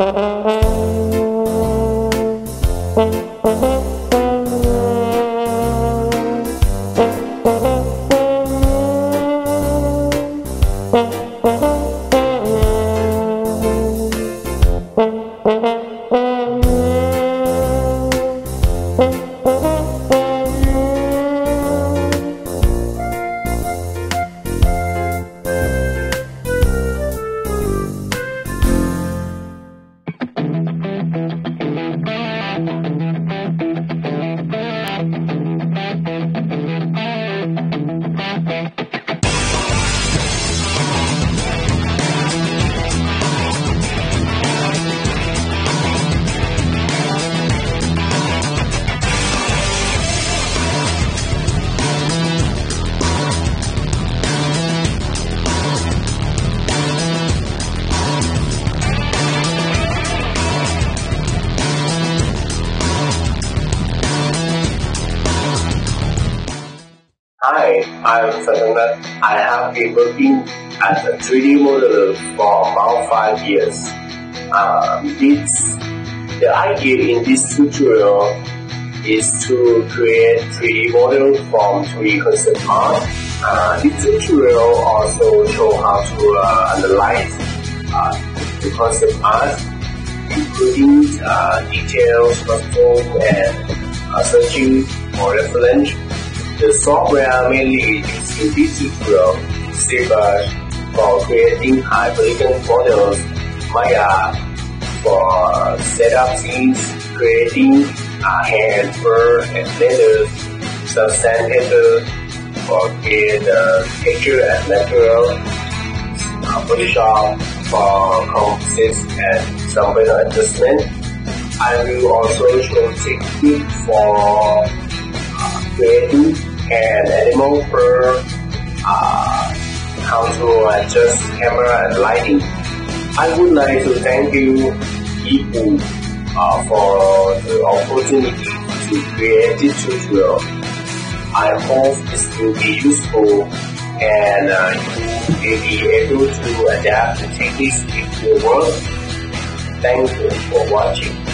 Música Hi, I'm Sanhanat. I have been working as a 3D modeler for about five years. Um, the idea in this tutorial is to create 3D model from 3D concept art. Uh, this tutorial also show how to uh, analyze uh, the concept art, including uh, details, control, and uh, searching for reference the software mainly used in this tutorial for creating models, Maya for setup scenes, creating uh, hand, fur, and Substance Painter for create uh, texture and material, uh, Photoshop for composites and some better adjustment. I will also show technique for uh, creating and animal fur, uh, how to adjust camera and lighting. I would like to thank you, Ibu, uh, for the opportunity to create this tutorial. I hope this will be useful and uh, you will be able to adapt the techniques in your work. Thank you for watching.